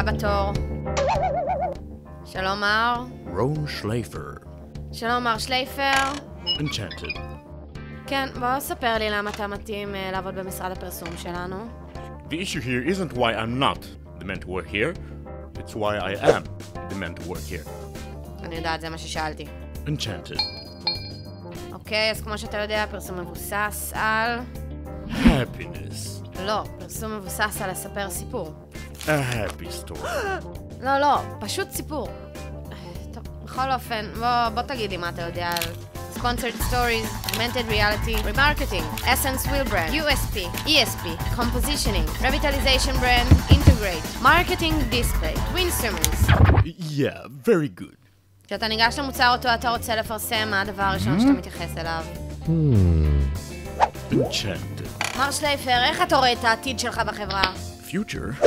הבא בתור. שלום מר. Ron Schleifer. שלום מר שלייפר. Enchanted. כן, בוא ספר לי למה אתה מתאים אה, לעבוד במשרד הפרסום שלנו. The issue here isn't why I'm not the to work here, it's why I am the to work here. אני יודעת, זה מה ששאלתי. Enchanted. אוקיי, אז כמו שאתה יודע, פרסום מבוסס על... Happiness. לא, פרסום מבוסס על לספר סיפור. A happy story. לא, לא, פשוט סיפור. טוב, בכל אופן, בוא, בוא תגיד לי מה אתה יודע על sponsored stories, augmented reality, remarketing, essence wheel brand, USP, ESP, compositioning, revitalization brand, integrate, marketing display, twin instruments. yeah, very good. כשאתה ניגש למוצר אותו אתה רוצה לפרסם, מה הדבר הראשון שאתה מתייחס אליו? Enchanted. מר שלייפר, איך אתה רואה את העתיד שלך בחברה? Future?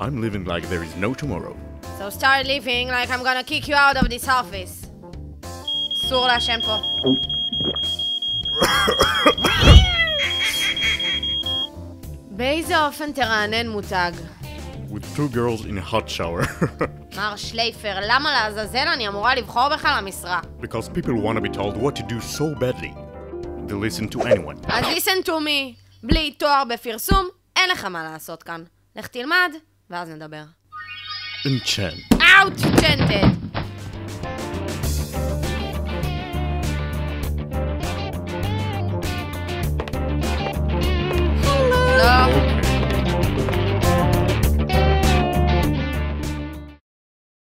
I'm living like there is no tomorrow. So start living like I'm gonna kick you out of this office. אסור לעשן פה. באיזה אופן תרענן מותג? With two girls in a hot shower. מר שלייפר, למה לעזאזל אני אמורה לבחור בך למשרה? because people want to be told what to do so badly. They listen to anyone. אז listen to me, בלי תואר בפרסום, אין לך מה לעשות כאן. לך תלמד, ואז נדבר. Enchant. Out, gented!